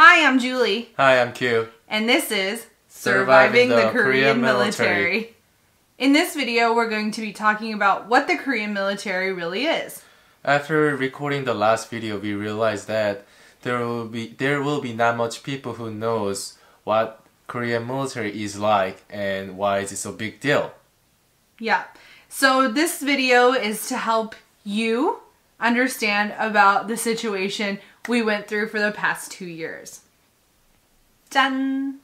Hi, I'm Julie, Hi, I'm Kyu. and this is Surviving Surviving the, the Korean, Korean military. Military. In this video, we're going to be talking about what the Korean military really is. After recording the last video, we realized that there will be there will be not much people who knows what Korean military is like and why is it so big deal. Yeah. So this video is to help you understand about the situation we went through for the past two years. Done.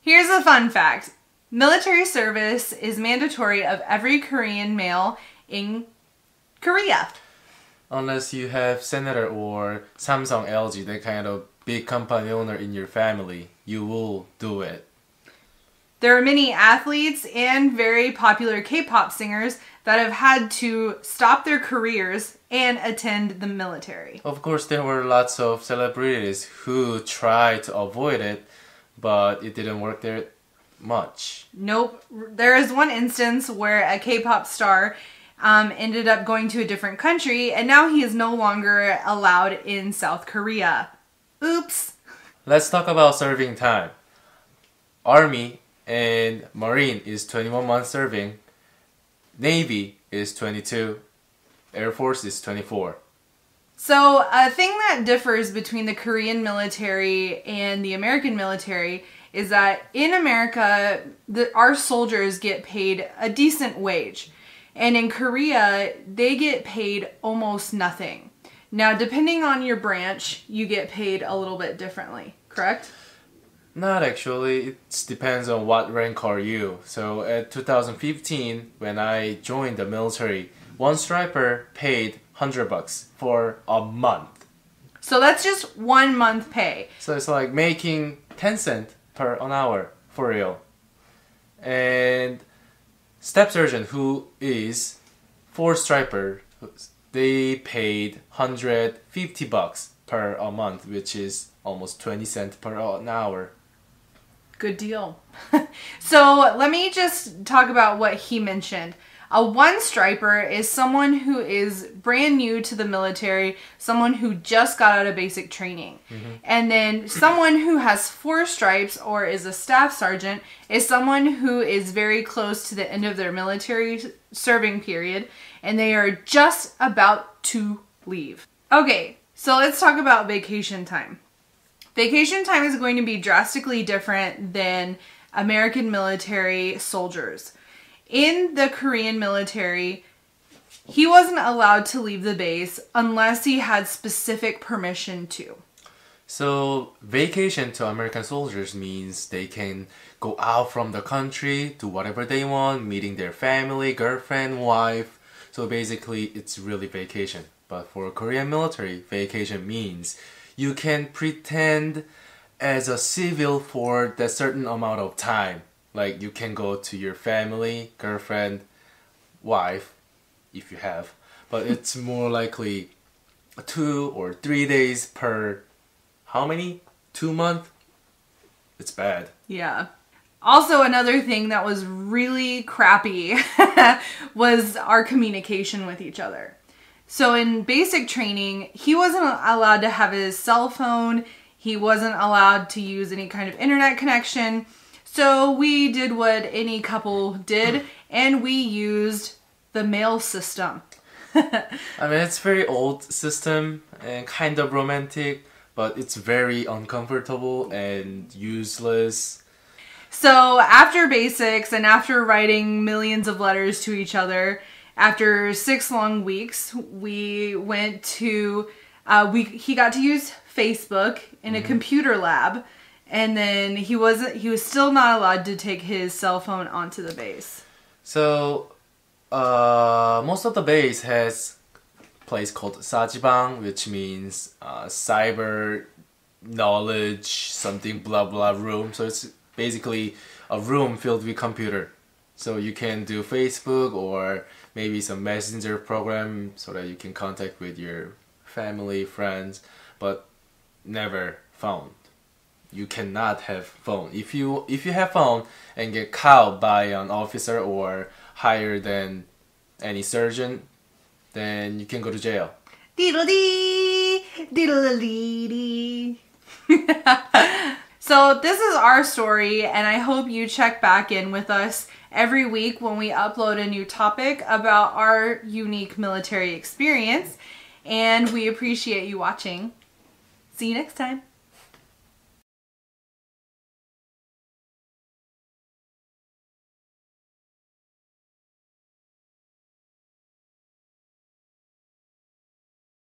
Here's a fun fact. Military service is mandatory of every Korean male in Korea. Unless you have Senator or Samsung LG, that kind of big company owner in your family, you will do it. There are many athletes and very popular K-pop singers that have had to stop their careers and attend the military. Of course, there were lots of celebrities who tried to avoid it, but it didn't work there much. Nope. There is one instance where a K-pop star um, ended up going to a different country, and now he is no longer allowed in South Korea. Oops. Let's talk about serving time. Army and Marine is 21 months serving. Navy is 22. Air Force is 24. So, a thing that differs between the Korean military and the American military is that in America, the, our soldiers get paid a decent wage. And in Korea, they get paid almost nothing. Now, depending on your branch, you get paid a little bit differently, correct? Not actually, it depends on what rank are you. So at 2015, when I joined the military, one striper paid 100 bucks for a month. So that's just one month pay. So it's like making 10 cent per an hour for real. And step sergeant who is four striper, they paid 150 bucks per a month, which is almost 20 cent per an hour. Good deal. so let me just talk about what he mentioned. A one striper is someone who is brand new to the military, someone who just got out of basic training. Mm-hmm. And then someone who has four stripes or is a staff sergeant is someone who is very close to the end of their military serving period and they are just about to leave. Okay, so let's talk about vacation time. Vacation time is going to be drastically different than American military soldiers. In the Korean military, he wasn't allowed to leave the base unless he had specific permission to. So vacation to American soldiers means they can go out from the country, do whatever they want, meeting their family, girlfriend, wife. So basically, it's really vacation. But for Korean military, vacation means you can pretend as a civil for that certain amount of time. Like you can go to your family, girlfriend, wife, if you have. But it's more likely two or three days per how many? Two month? It's bad. Yeah. Also, another thing that was really crappy was our communication with each other. So, in basic training, he wasn't allowed to have his cell phone, he wasn't allowed to use any kind of internet connection. So, we did what any couple did, and we used the mail system. I mean, it's very old system and kind of romantic, but it's very uncomfortable and useless. So, after basics and after writing millions of letters to each other, after six long weeks, we went to uh, we he got to use Facebook in a computer lab, and then he wasn't he was still not allowed to take his cell phone onto the base. So, uh, most of the base has place called Sajibang, which means uh, cyber knowledge something blah blah room. So it's basically a room filled with computer. So you can do Facebook or maybe some messenger program so that you can contact with your family, friends, but never phone. You cannot have phone. If you if you have phone and get caught by an officer or higher than any surgeon, then you can go to jail. So this is our story, and I hope you check back in with us every week when we upload a new topic about our unique military experience. And we appreciate you watching. See you next time.